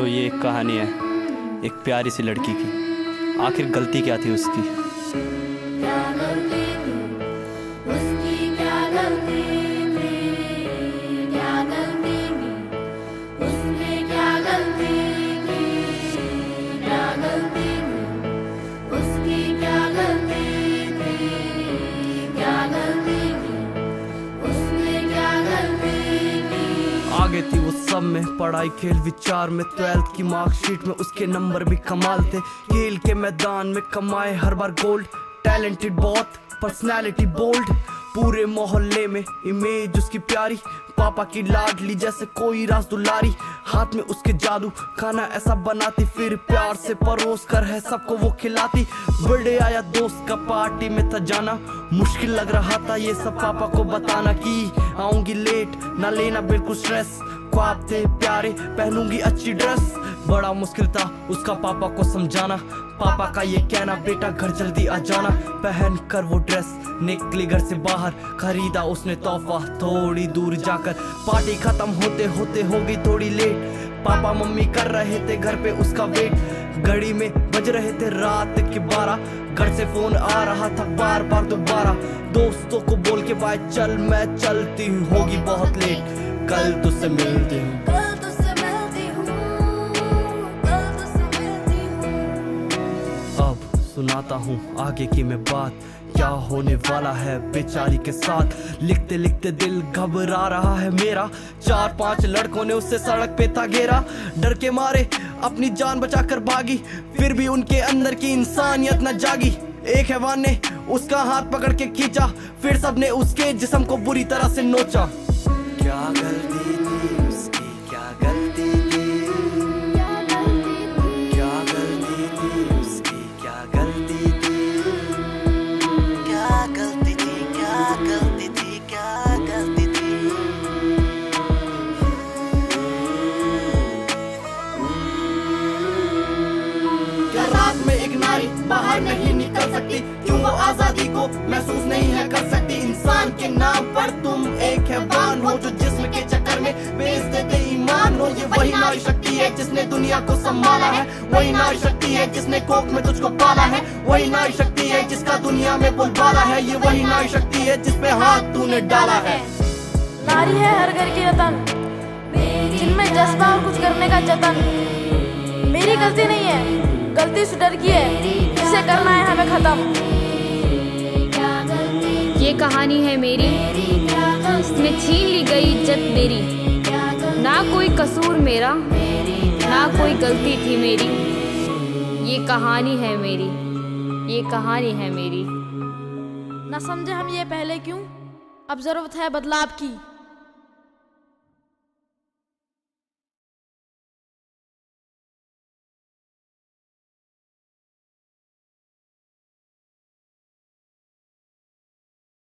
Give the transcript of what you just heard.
तो ये एक कहानी है, एक प्यारी सी लड़की की। आखिर गलती क्या थी उसकी? आगे थी वो सब में। पढ़ाई, खेल, विचार में ट्वेल्थ की मार्कशीट में उसके नंबर भी कमाल थे। खेल के मैदान में कमाए हर बार गोल्ड टैलेंटेड बहुत पर्सनैलिटी बोल्ड पूरे मोहल्ले में इमेज उसकी प्यारी। पापा की लाडली जैसे कोई रास दुलारी। हाथ में उसके जादू, खाना ऐसा बनाती, फिर प्यार से परोस कर है सबको वो खिलाती। बर्थडे आया, दोस्त का पार्टी में था जाना। मुश्किल लग रहा था ये सब पापा को बताना कि आऊँगी लेट ना लेना बिल्कुल स्ट्रेस ख्वाब थे प्यारे, पहनूँगी अच्छी ड्रेस बड़ा मुश्किल था उसका पापा को समझाना। पापा का ये कहना, बेटा घर जल्दी आ जाना। पहन कर वो ड्रेस निकली घर से बाहर। खरीदा उसने तोहफा, थोड़ी दूर जाकर। पार्टी खत्म होते होते हो गई थोड़ी लेट पापा मम्मी कर रहे थे घर पे उसका वेट घड़ी में बज रहे थे रात के बारह। घर से फ़ोन आ रहा था बार बार दोबारा। दोस्तों को बोल के बाय चल मैं चलती हूँ, होगी बहुत लेट कल तुझसे मिलती हूँ। सुनाता हूँ आगे की मैं बात। क्या होने वाला है बेचारी के साथ? लिखते लिखते दिल घबरा रहा है मेरा। चार पाँच लड़कों ने उससे सड़क पे था घेरा। डर के मारे अपनी जान बचाकर भागी। फिर भी उनके अंदर की इंसानियत न जागी। एक हैवान ने उसका हाथ पकड़ के खींचा। फिर सबने उसके जिस्म को बुरी तरह से नोचा। क्या गलती नारी बाहर नहीं निकल सकती। क्यों वो आज़ादी को महसूस नहीं है कर सकती? इंसान के नाम पर तुम एक हैवान हो, जो जिस्म के चक्कर में बेच देते ईमान हो। ये वही नारी शक्ति है जिसने दुनिया को संभाला है। वही नारी शक्ति है जिसने कोख में तुझको पाला है। वही नारी शक्ति है जिसका दुनिया में बोलबाला है। ये वही नारी शक्ति है जिसपे हाथ तूने डाला है। नारी है हर घर की रतन जिनमें जज्बा और कुछ करने का जतन। मेरी गलती नहीं है। गलती उस डर की है। जिसे करना है हमें खत्म। ये कहानी है मेरी। इसमें छीन ली गई इज़्ज़त मेरी। ना कोई कसूर मेरा ना कोई गलती थी मेरी। ये कहानी है मेरी। ये कहानी है मेरी। न समझे हम ये पहले क्यों? अब ज़रूरत है बदलाव की।